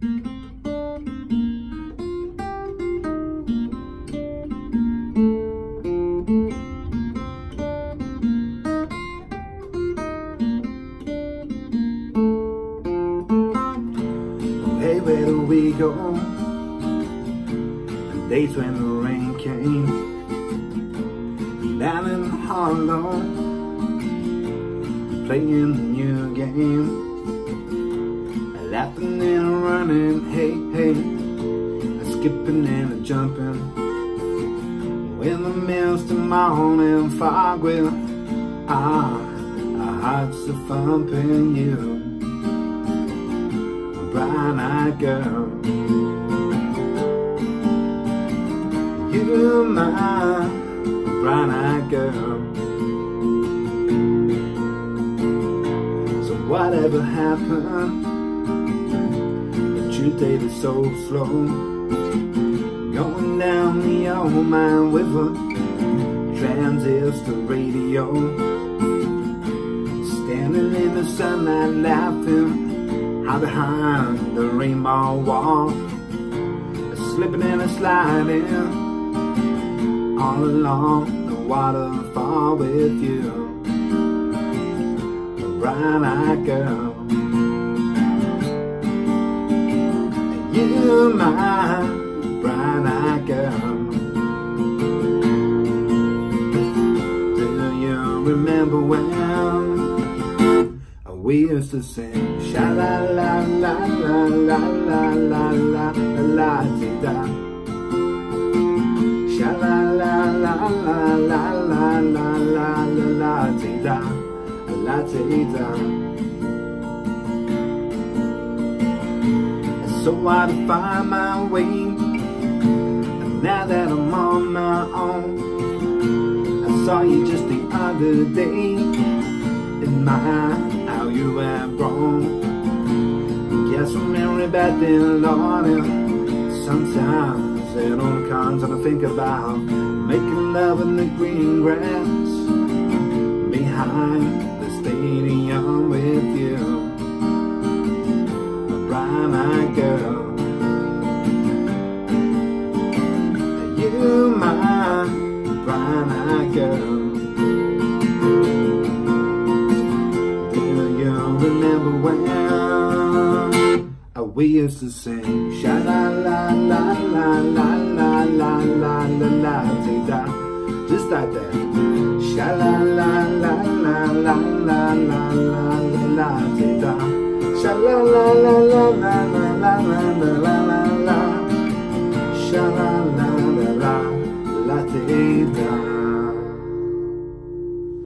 Hey, where do we go? The days when the rain came Down in Harlow Playing the new game Laughing and running, hey, hey. Skipping and jumping. When the misty morning fog will Ah, our hearts are thumping you. Brown-eyed girl. You my brown-eyed girl. So whatever happened The Tuesday is so slow. Going down the old mine river Transistor radio. Standing in the sunlight laughing out behind the rainbow wall. Slipping and a sliding All along the waterfall with you. A brown-eyed girl My brown-eyed girl Do you remember when we used to sing sha la la la la la la la la la ti da sha la la la la la la la la la la ti da la ti da so I find my way and now that I'm on my own I saw you just the other day in my how you have grown. Guess I'm really bad then, Lord. Sometimes it all comes and I think about making love in the green grass behind the stadium You, my brown-eyed girl. remember when we used to sing sha la la la la la la la la la la da just like that sha la la la la la la la la la la da sha la la la la la la la la la la la sha la la la la la te